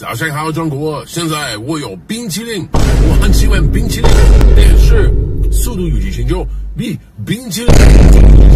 早上好中国现在我有冰淇淋我很喜欢冰淇淋但是速度与激情就比冰淇淋